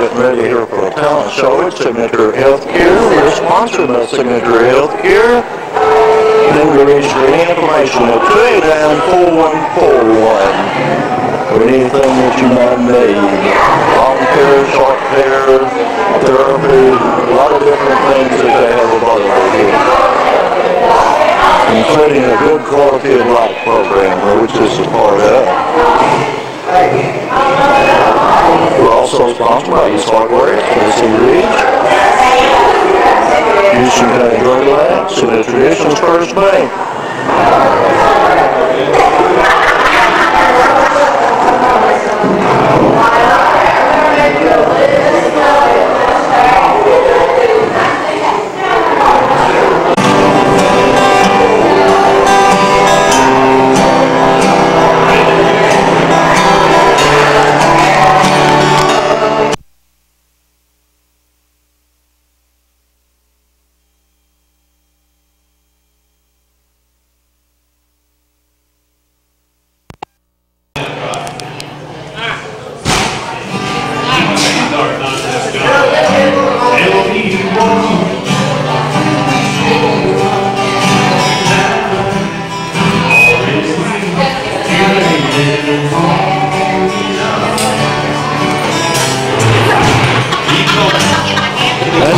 at Medicare for Talent Show at Signature Healthcare. We're sponsored by Signature Healthcare. Then we reach the information at 289-4141 for anything that you might need. Long care, short care, therapy, a lot of different things that they have available here including a good quality of life program, which is a part of. We're also sponsored by East Hardware, Tennessee uh, Ridge, Houston County Drug Lab, the Traditions First Bank.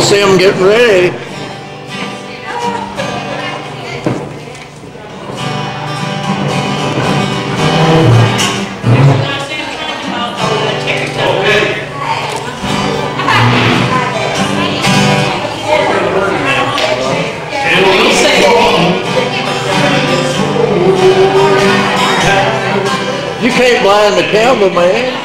see them getting ready. You can't blind the camera, man.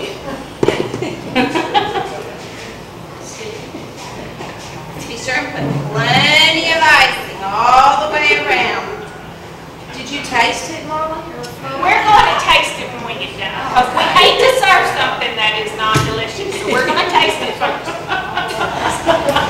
Be sure and put plenty of icing all the way around. Did you taste it, Marla? We're going to taste it when we get done. Because we hate to serve something that is not delicious, so we're going to taste it first.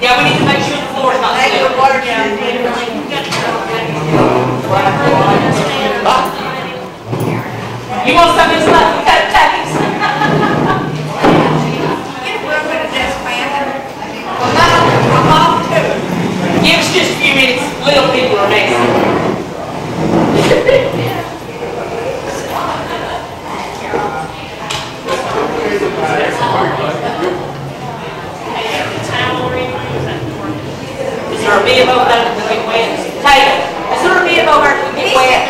yeah, we need to make sure the floor is not slippery. You want some of this stuff, cut cupcakes? Give us just a few minutes, little people are messy. Is there a bib over there that can get wet? Taylor, is there a bib over there that can get wet?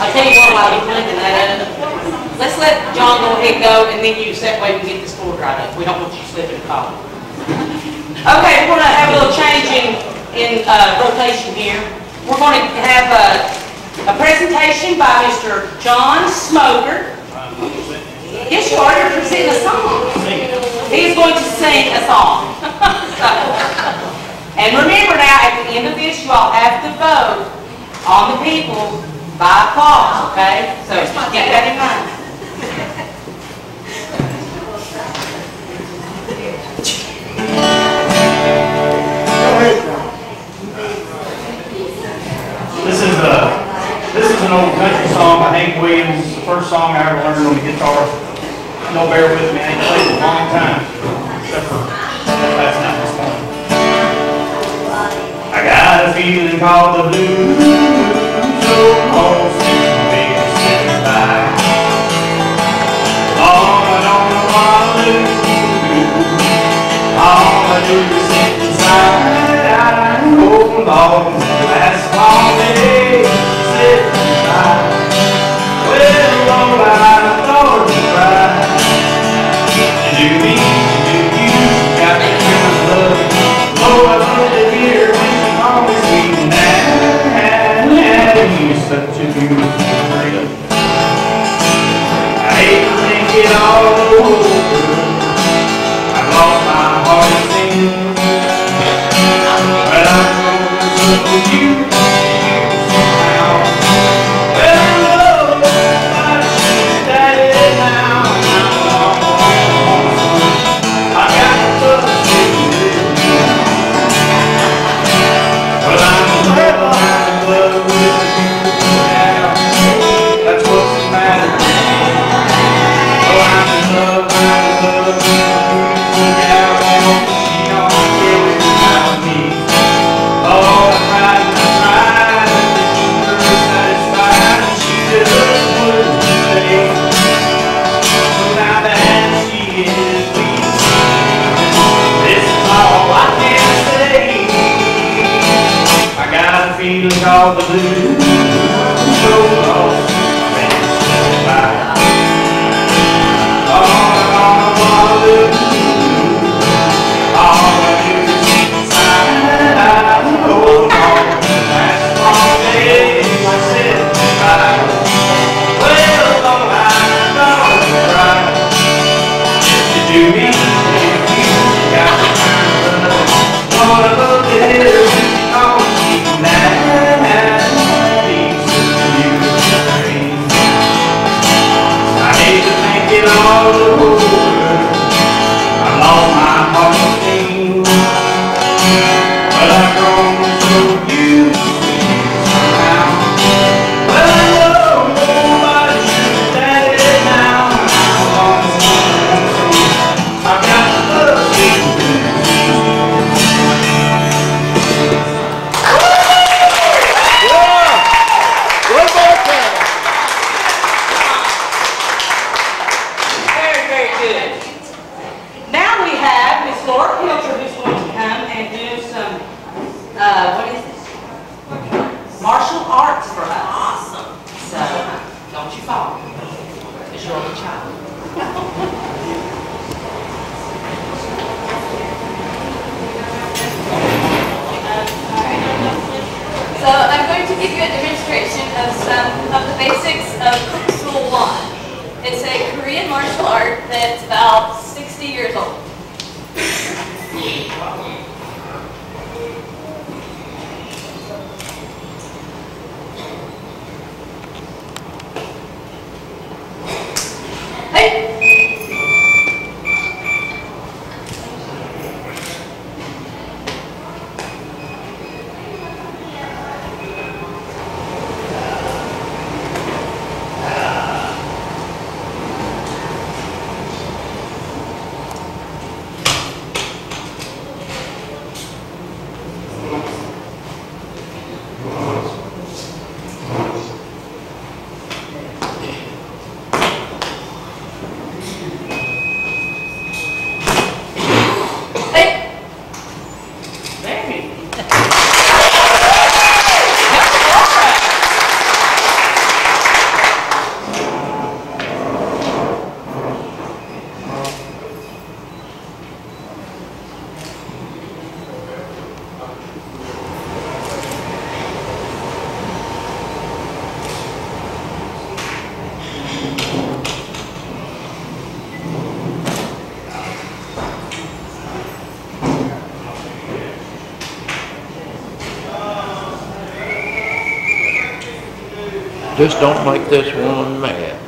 I'll tell you what, while you're cleaning that up, let's let John go ahead and go, and then you, that way we get this floor dried up. We don't want you slipping and. Okay, we're gonna have a little change in, in, uh, rotation here. We're gonna have a, a presentation by Mr. John Smoker. Yes, you are, you're presenting a song. He is going to sing a song. And remember now, at the end of this, you all have to vote on the people by applause, okay? So keep that in mind. an old country song by Hank Williams, the first song I ever learned on the guitar. You'll bear with me, I ain't played it a long time, except for last night this morning. I got a feeling called the blues, so close to me, by. All I know is I lose, all I do is sit inside, I hope I'm such a beautiful freedom. I ain't thinking all So I'm going to give you a demonstration of some of the basics of Kuk Sool Won. It's a Korean martial art that's about 60 years old. Just don't make this woman mad.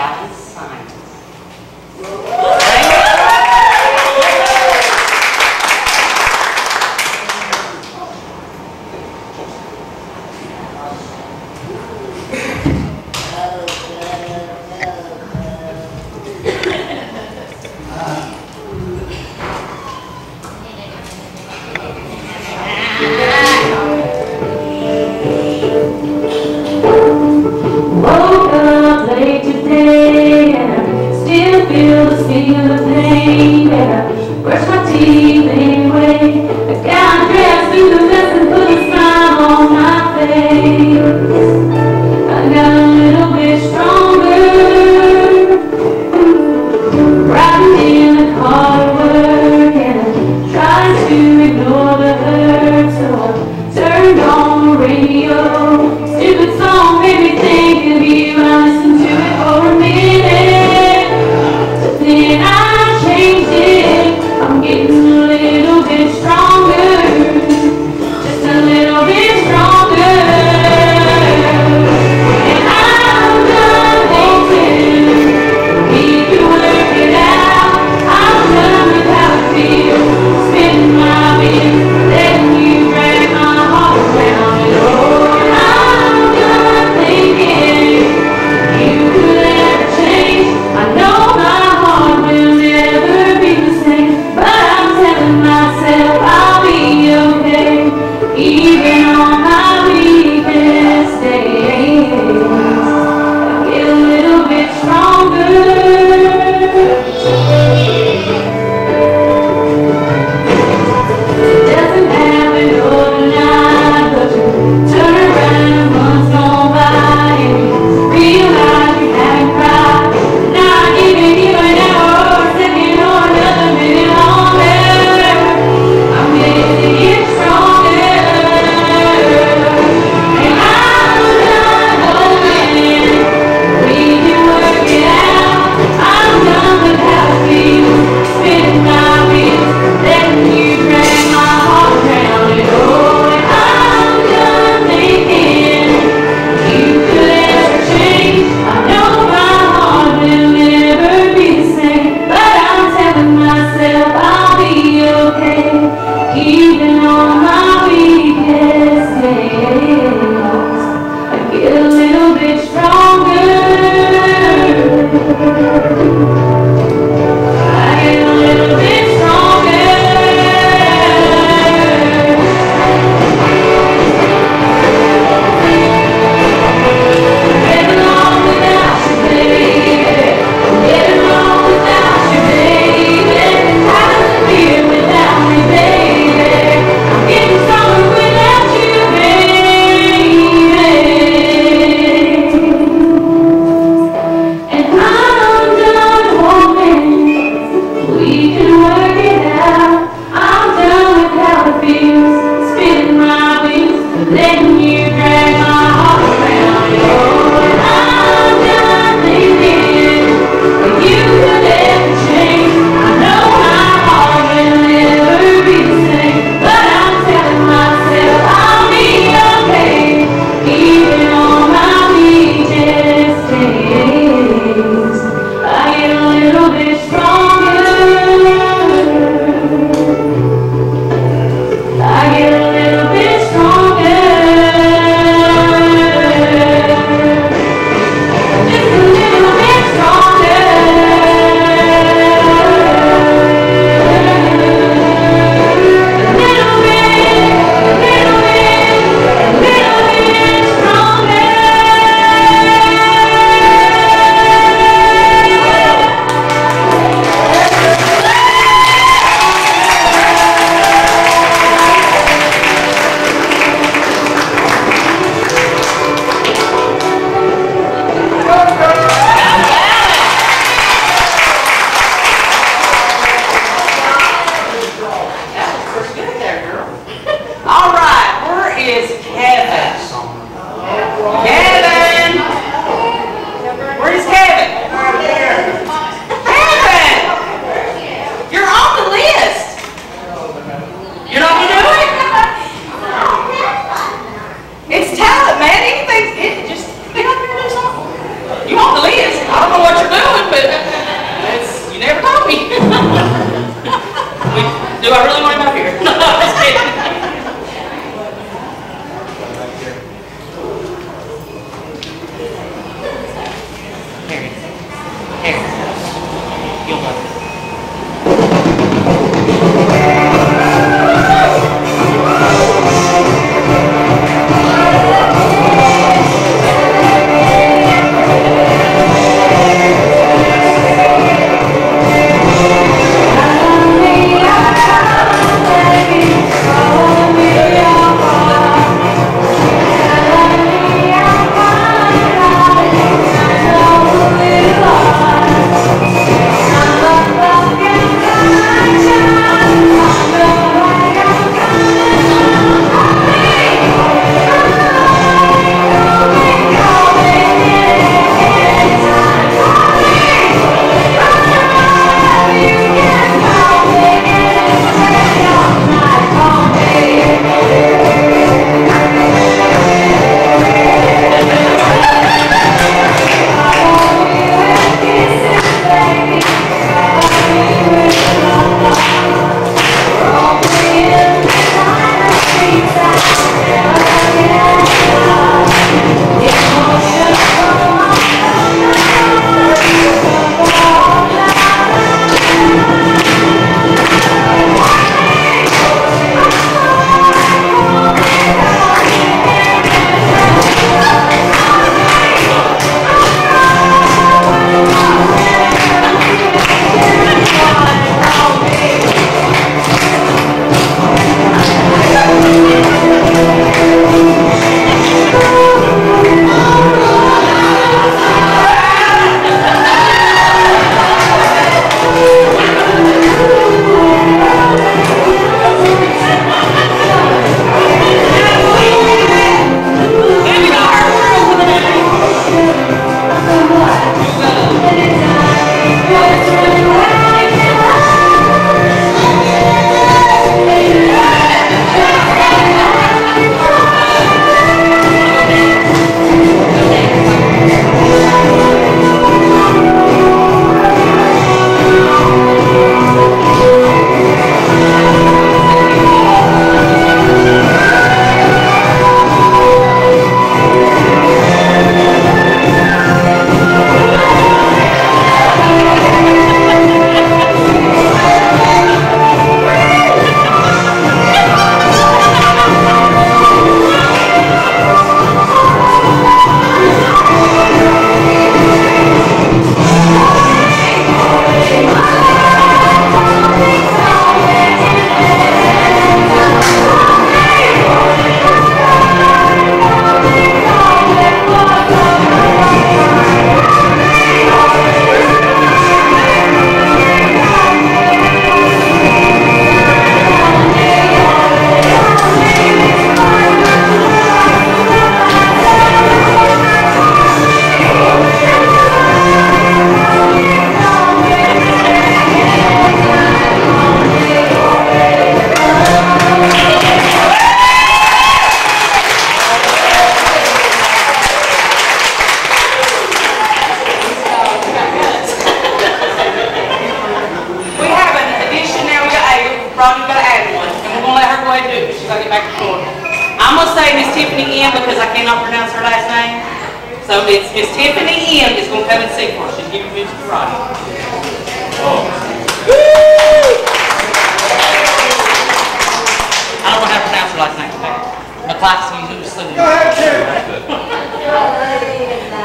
that.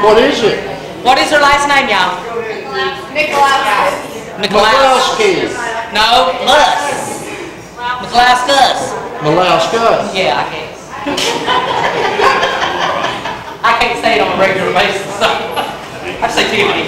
What is it? What is her last name, y'all? Nikolai. Nikolowski. No, Lus. Nikolowskus. Nikolowskus. Yeah, I can't. I can't say it on a regular basis. So I say Tiffany.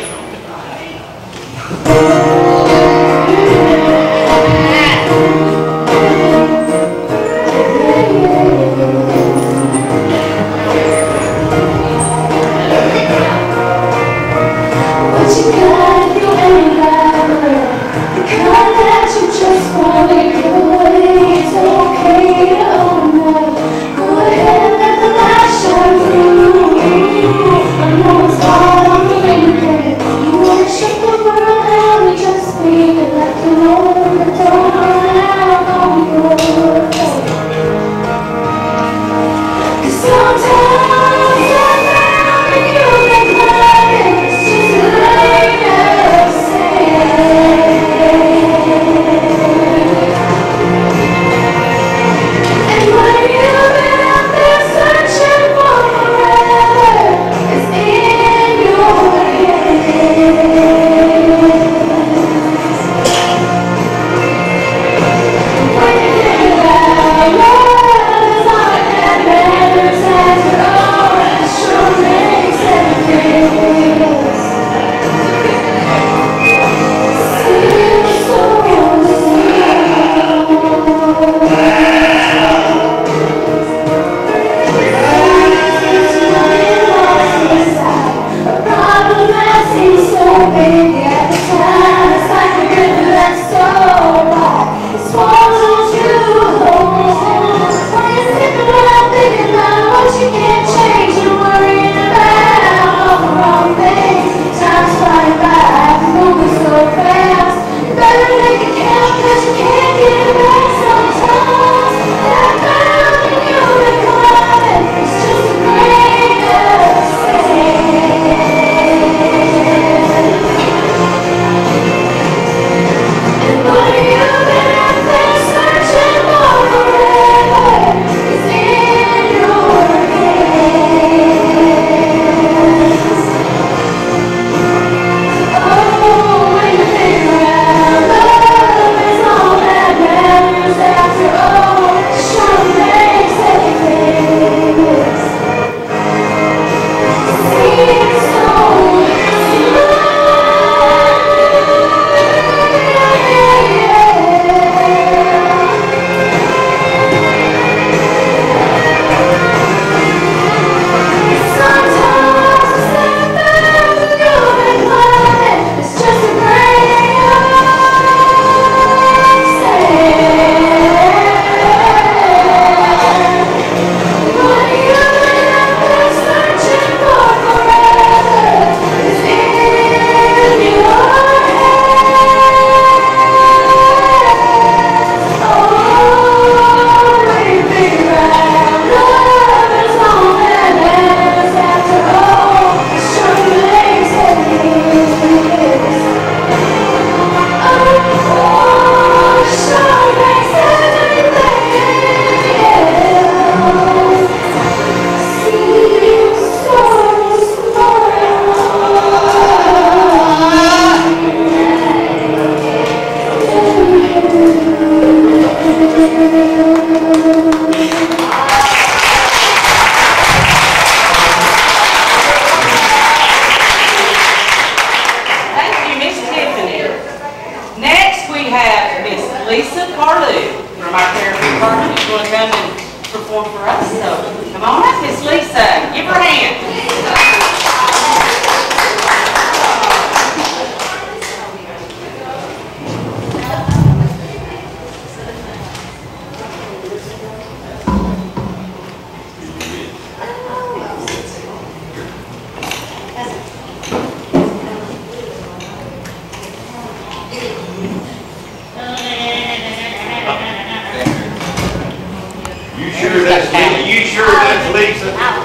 You sure that's, you sure that's Lisa? Oh,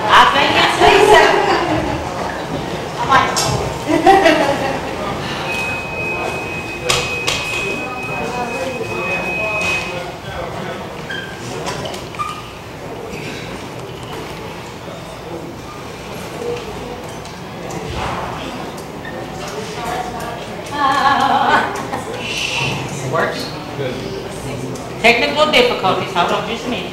Technical difficulties, hold on just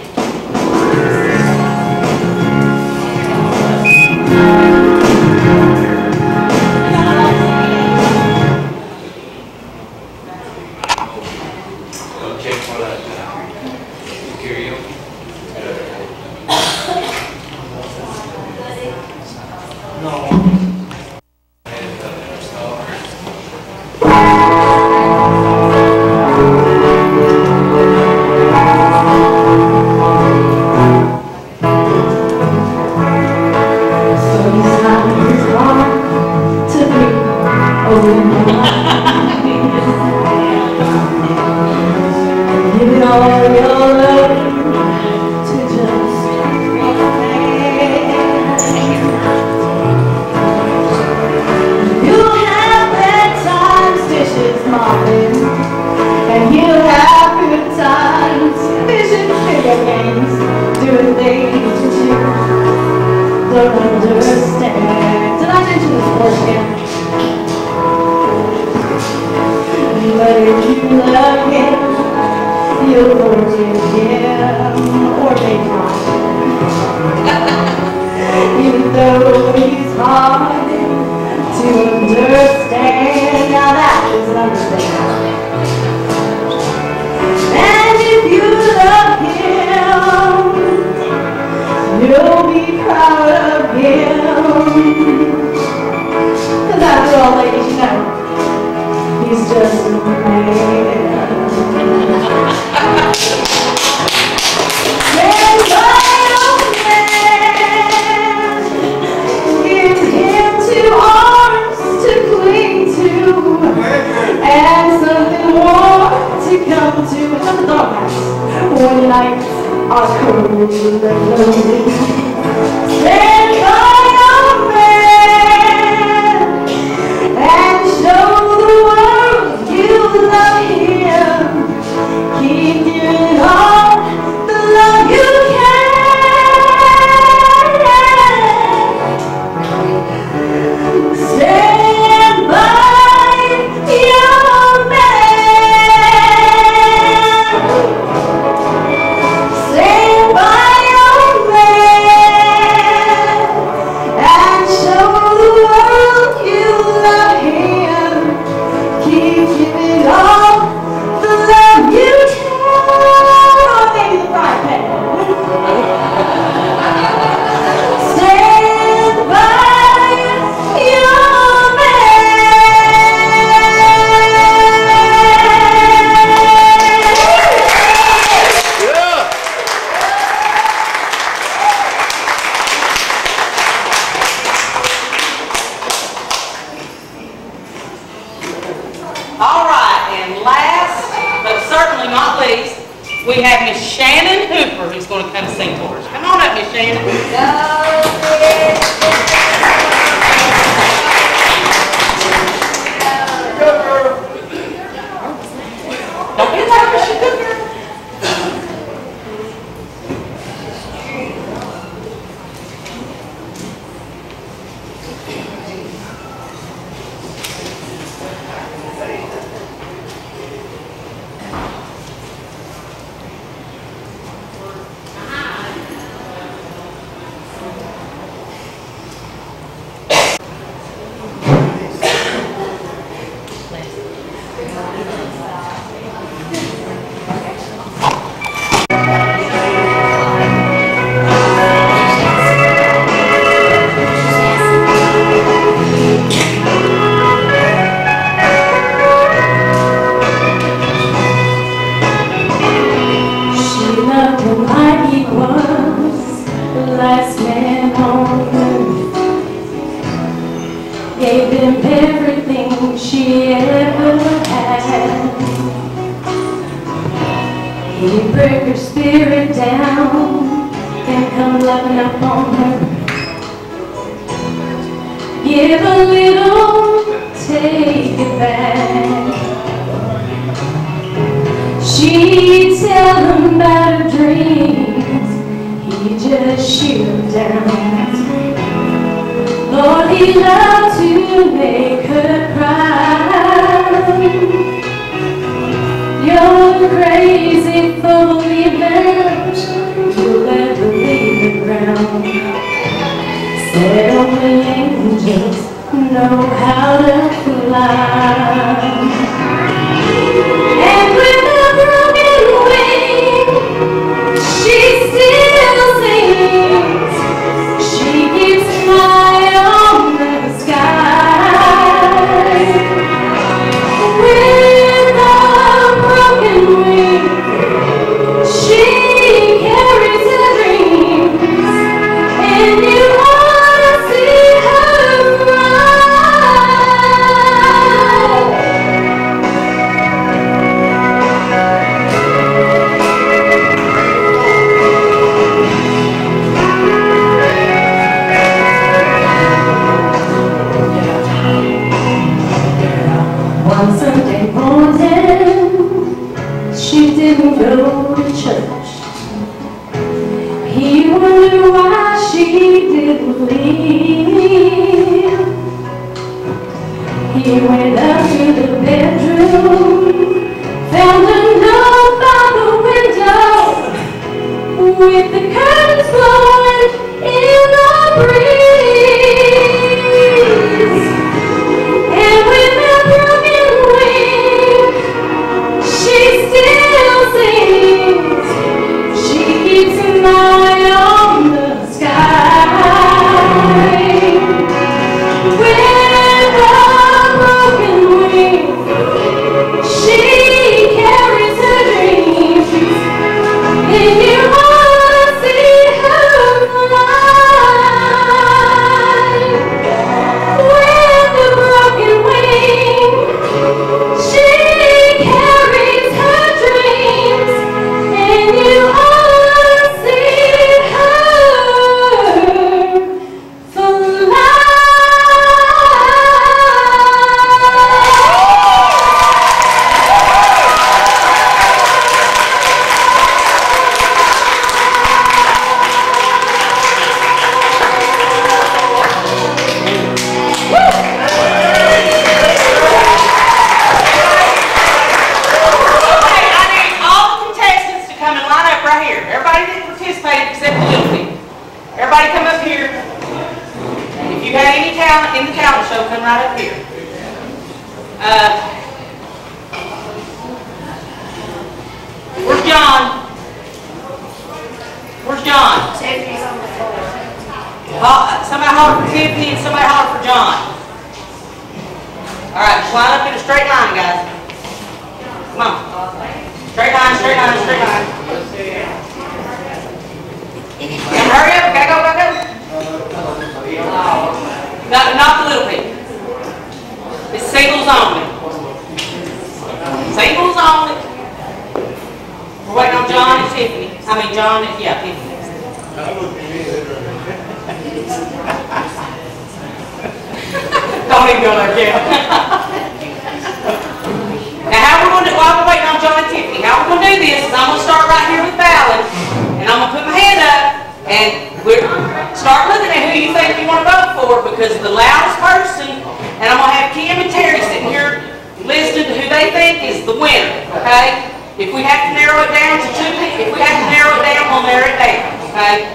the winner, okay? If we have to narrow it down to two people, if we have to narrow it down, we'll narrow it down, okay?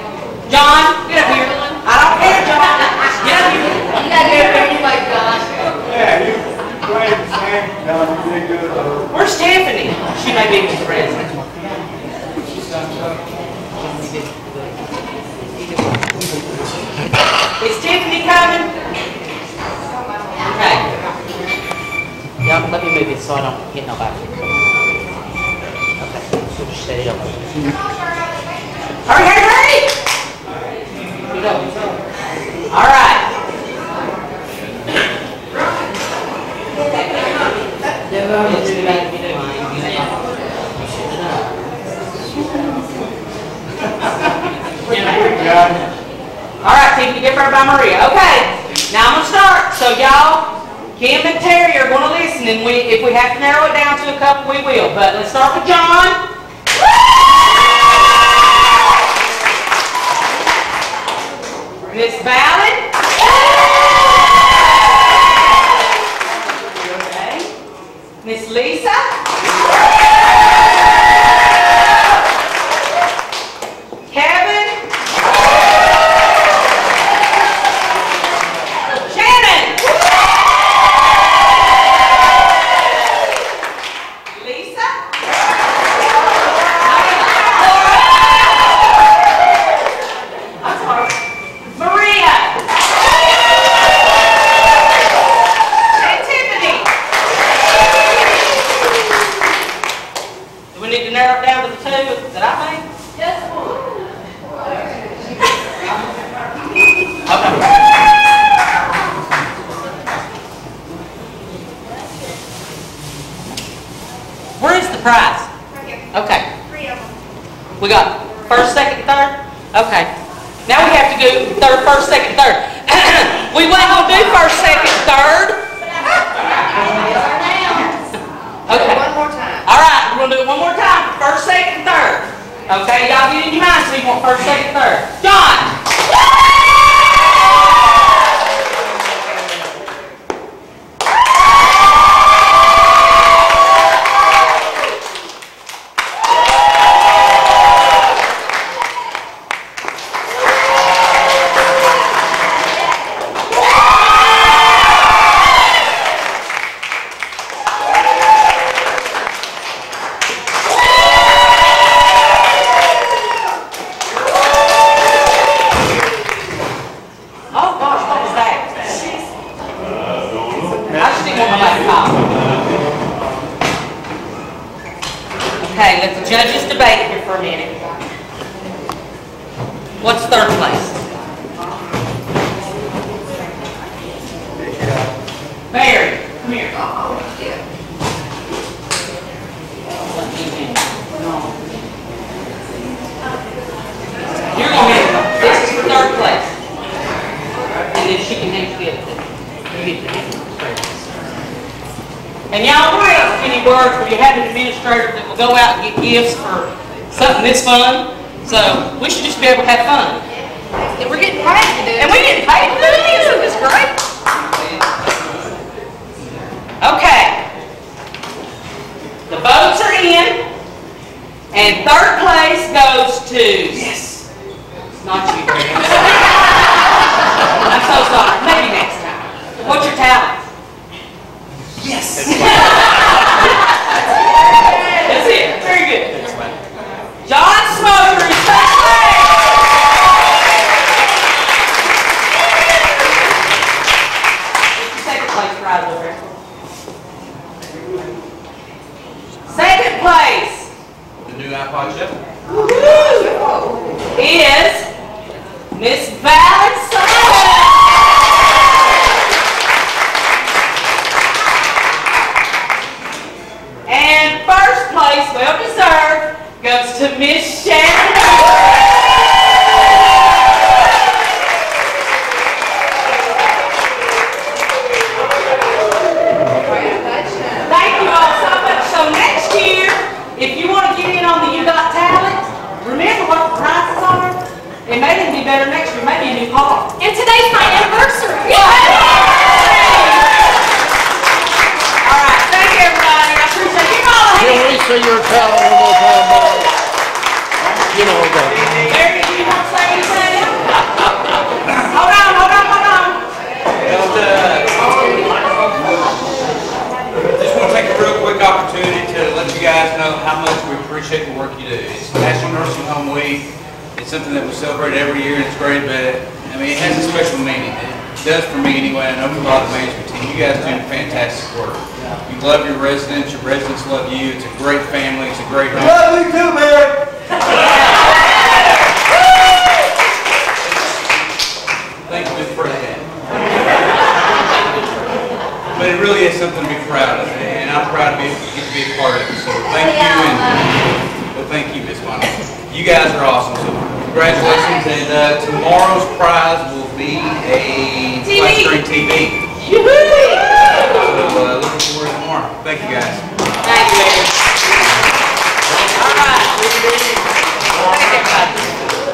John, get up here. I don't care, John. Get up here. You got to do everything. Yeah, you great, Sam. John, did good. Uh, Where's Tiffany? She may be with the president. Is Tiffany coming? Yavrum da bir bebek sonra yine bak. Şu işleri yapalım. Hurry, hurry, hurry! All right. All right, team, you get right by Maria. Okay, now I'm going to start. So y'all Kim and Terry are going to listen, and we, if we have to narrow it down to a couple, we will. But let's start with John. Miss Ballard. Okay. Miss Lisa. Okay, let the judges debate here for a minute. What's third place? Mary, come here. And y'all don't have any words where you have an administrator that will go out and get gifts for something this fun. So we should just be able to have fun. And we're getting paid to do it. And we get paid to do it. Isn't this great? Okay. The votes are in. And third place goes to... Yes. It's not you. I'm so sorry. Maybe next time. What's your talent? Yes! That's it. That's it. Very good. John Smothers! Second place, Second place. The new iPod chip. Is Miss Valley.